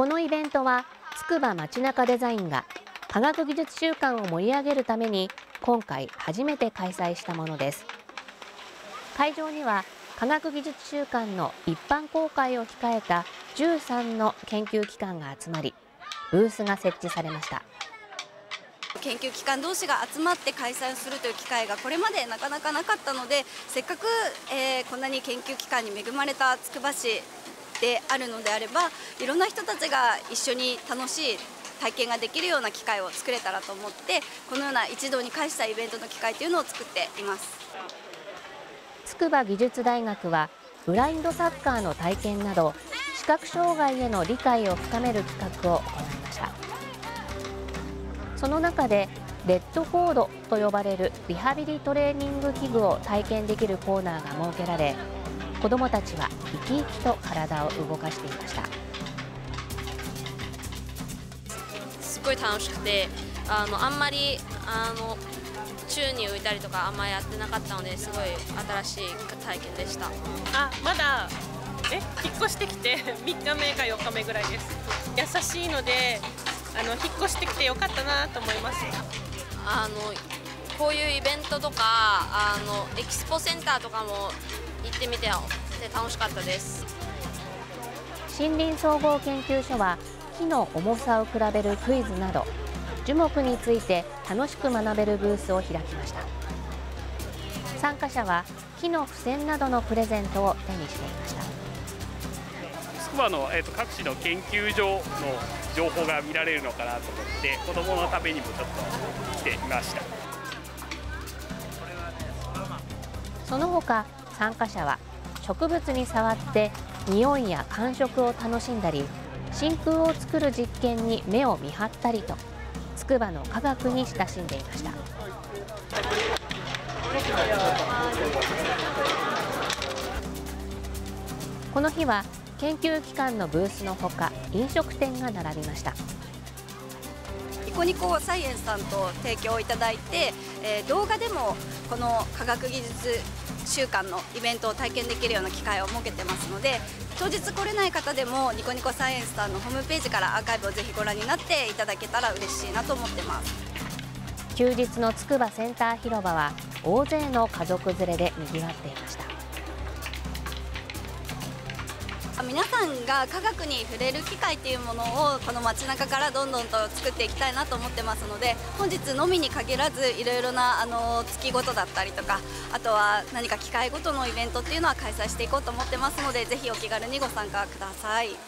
このイベントはつくば街中デザインが科学技術週間を盛り上げるために今回初めて開催したものです。会場には科学技術週間の一般公開を控えた13の研究機関が集まりブースが設置されました。研究機関同士が集まって開催するという機会がこれまでなかなかなかったのでせっかく、えー、こんなに研究機関に恵まれたつくば市であるのであればいろんな人たちが一緒に楽しい体験ができるような機会を作れたらと思ってこのような一堂に会したイベントの機会というのを作っています。筑波技術大学はブラインドサッカーの体験など視覚障害への理解を深める企画を行いました。その中でレッドコードと呼ばれるリハビリトレーニング器具を体験できるコーナーが設けられ子どもたちは生き生きと体を動かしていました。すごい楽しくてあのあんまりあの宙に浮いたりとかあんまりやってなかったのですごい新しい体験でした。あまだえ引っ越してきて 3日目か4日目ぐらいです。優しいのであの引っ越してきてよかったなと思います。あのこういうイベントとかあのエキスポセンターとかも行ってみて楽しかったです。森林総合研究所は木の重さを比べるクイズなど樹木について楽しく学べるブースを開きました。参加者は木の付箋などのプレゼントを手にしていました。筑波の、えーと、各地の研究所の情報が見られるのかなと思って子どものためにもちょっと来ていましたその他参加者は植物に触って匂いや感触を楽しんだり真空を作る実験に目を見張ったりと筑波の科学に親しんでいました。この日は研究機関のブースのほか飲食店が並びました。ニコニコサイエンスさんと提供いただいて、えー、動画でもこの科学技術週間のイベントを体験できるような機会を設けてますので当日来れない方でもニコニコサイエンスさんのホームページからアーカイブをぜひご覧になっていただけたら嬉しいなと思ってます。休日のつくばセンター広場は大勢の家族連れで賑わっていました。皆さんが科学に触れる機会っていうものをこの街中からどんどんと作っていきたいなと思ってますので本日のみに限らずいろいろなあの月ごとだったりとかあとは何か機会ごとのイベントっていうのは開催していこうと思ってますのでぜひお気軽にご参加ください。